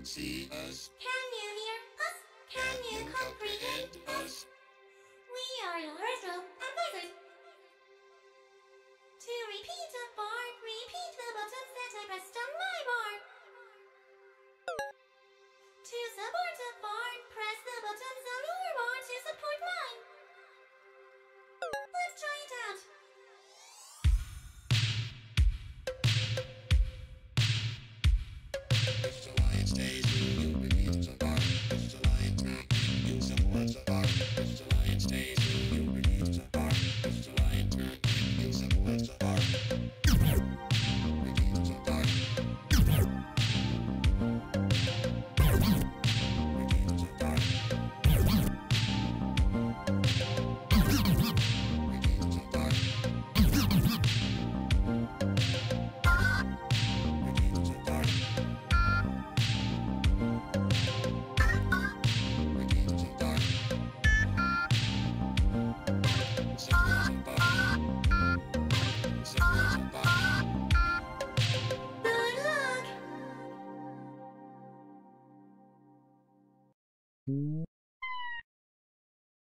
you see us? Can you hear us? Can you comprehend us? We are your horoscope advisors. To repeat a bar, repeat the buttons that I pressed on my bar. To support a bar, press the buttons on your bar to support mine.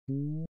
Mm-hmm.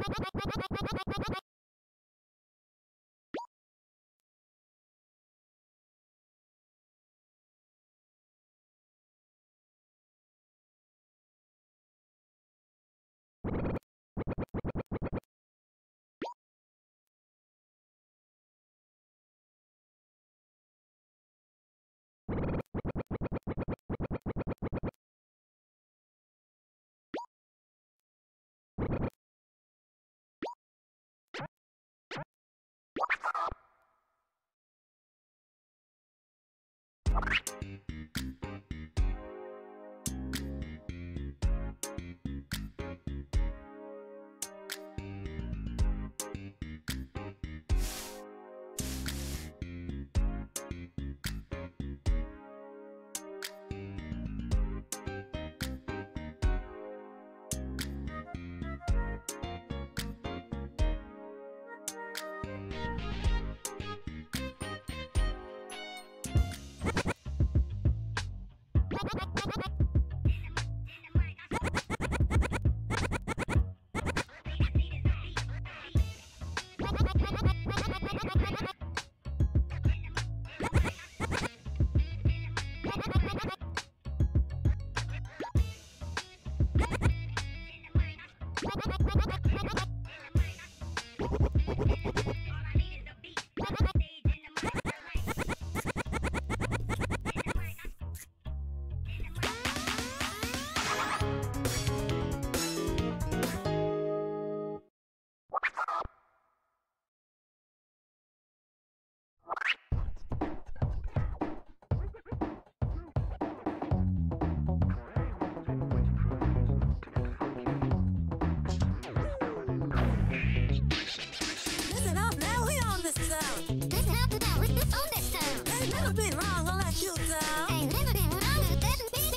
never been wrong, I let you down. Never been wrong, but that's me.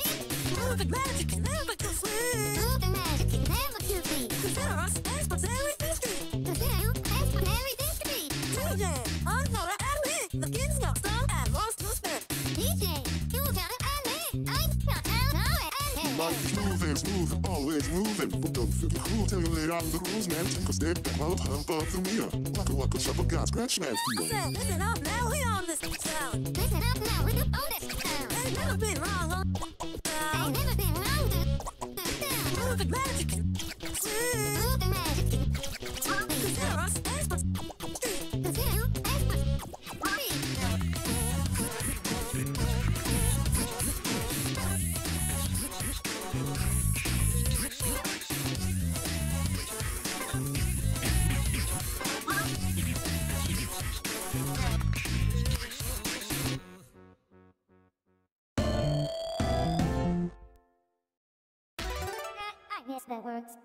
Never sweet. is moving. Don't the cool, tell you lay down the rules, man. Take a step back while I up the wheel. Like a walker, chopper, guy, scratch man. Listen, listen up now, we on this town. Listen up now, we on this town. Ain't never been wrong. that works.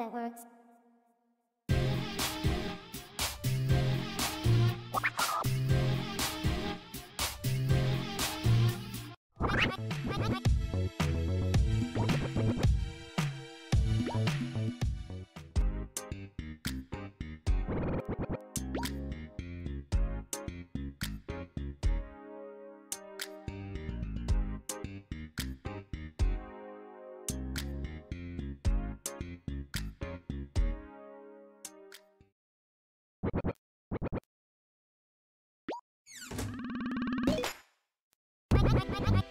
that works. Bye.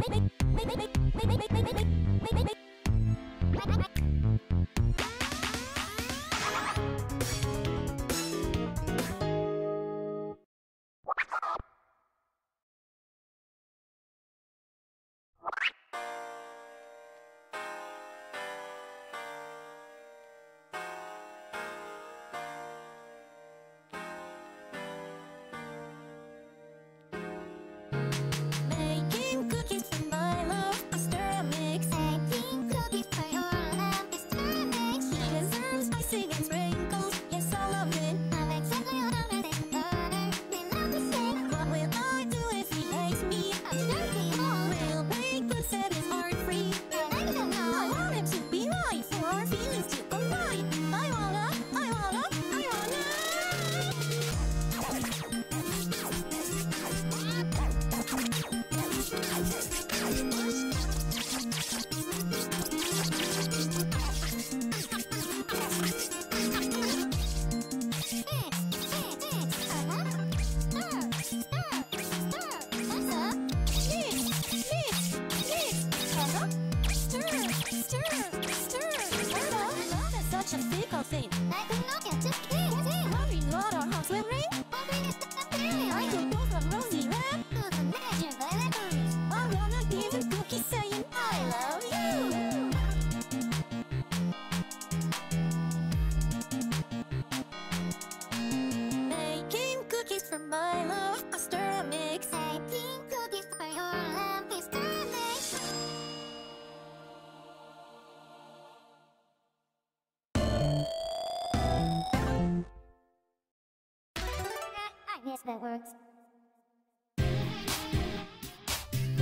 Wait, wait, wait.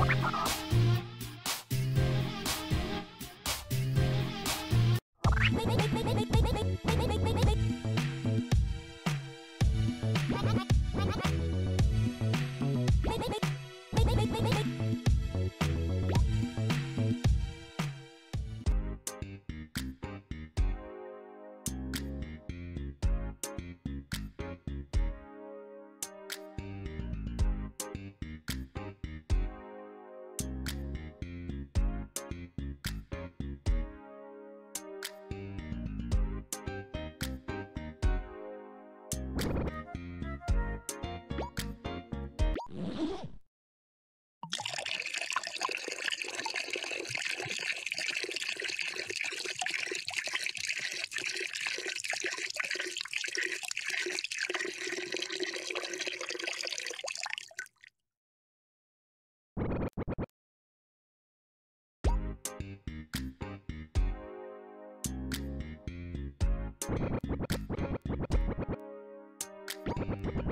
あ! Word up. Word up. Purpose. The bill. Now let's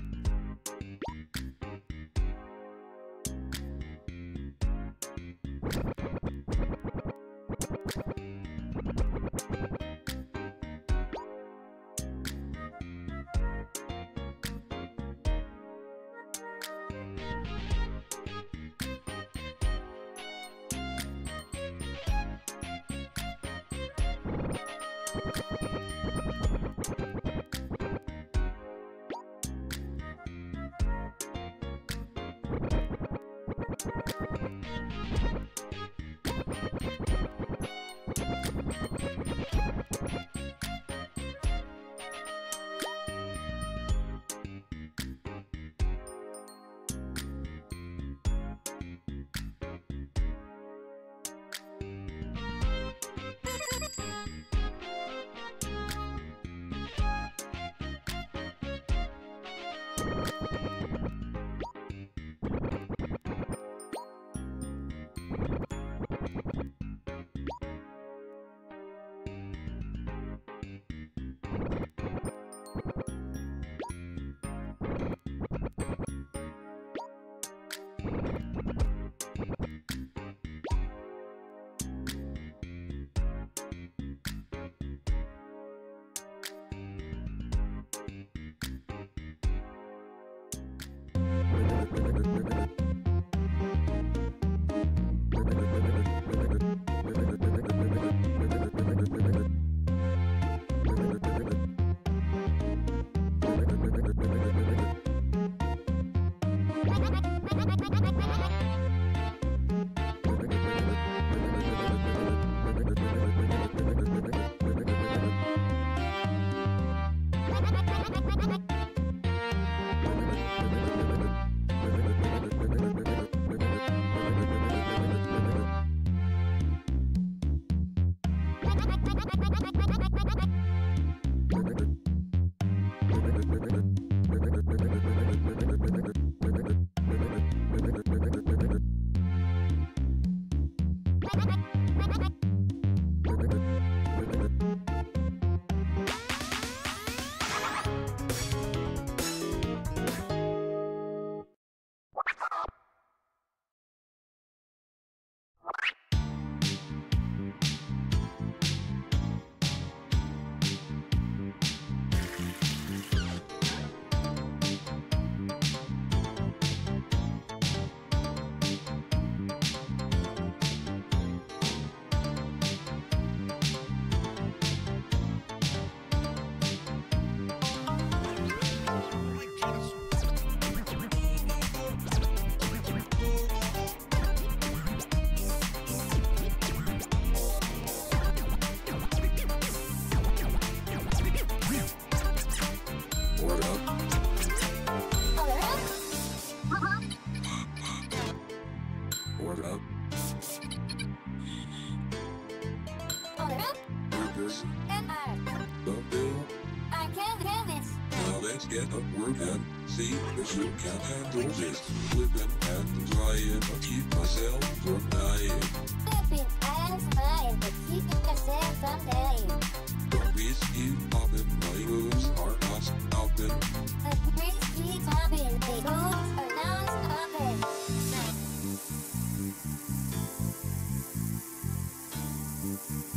get up work and see if you can handle this. Flipping and trying to keep myself from dying.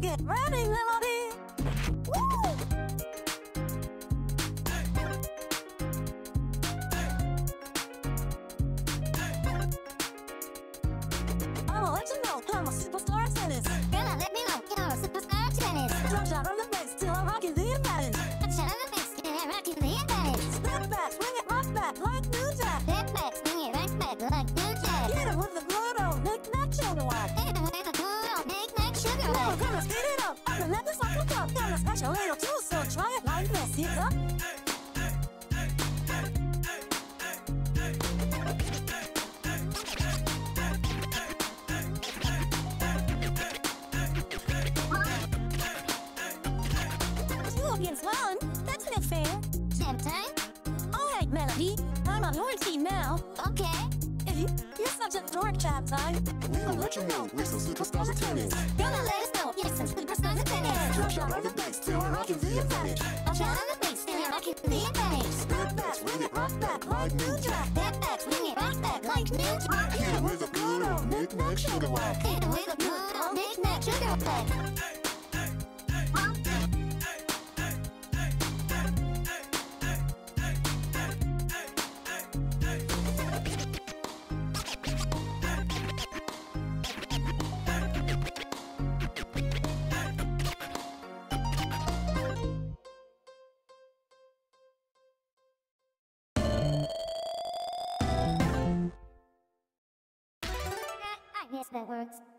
Get ready, Melodii! Chap time. We'll let you know we're some superstars of tennis. Gonna let us know you're some superstars of tennis. Drop shot on the bass till we're rocking the advantage. I'll shut on the bass, you're rocking the advantage. Step back, swing it, rock back like New Jack. Step back, swing it right back like New Jack. Hit it with a good old knick-knack sugar whack. Hit it with a good old knick-knack sugar wack. I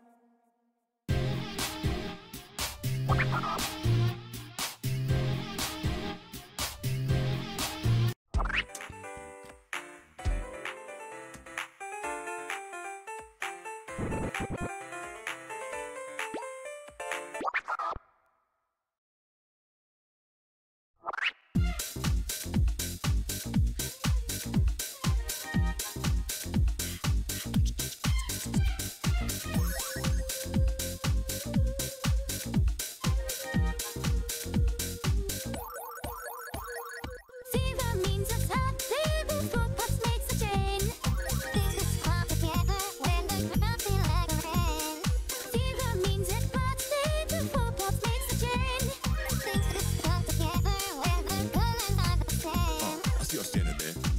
man.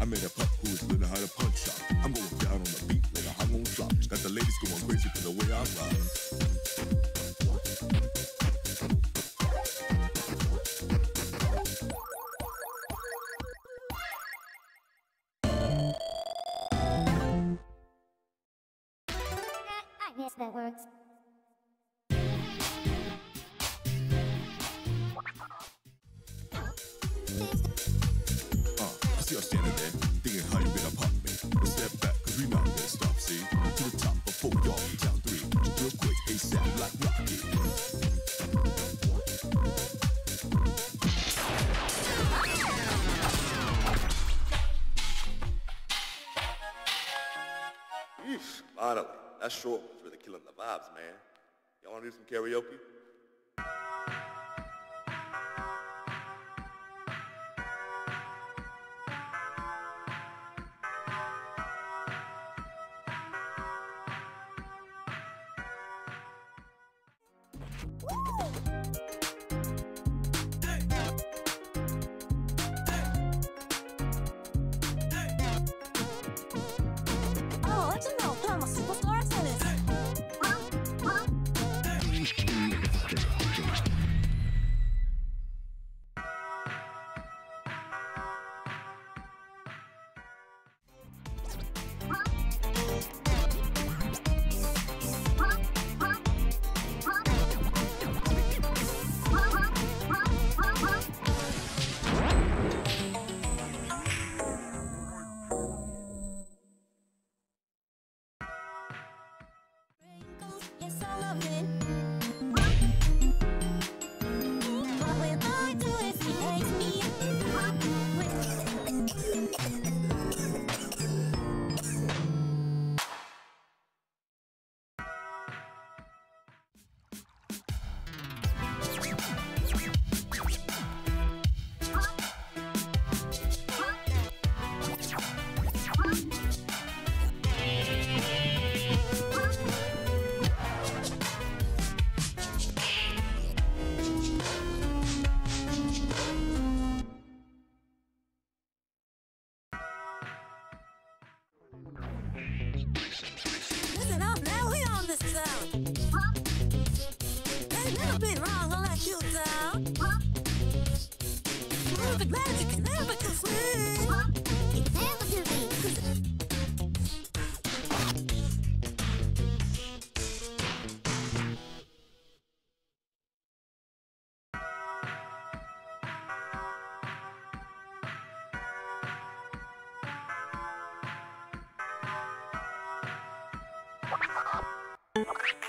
I made a pup who's was learning how to punch up. I'm going that short was really killing the vibes, man. Y'all wanna do some karaoke? Oh, let you know I'm a Superstar Okay.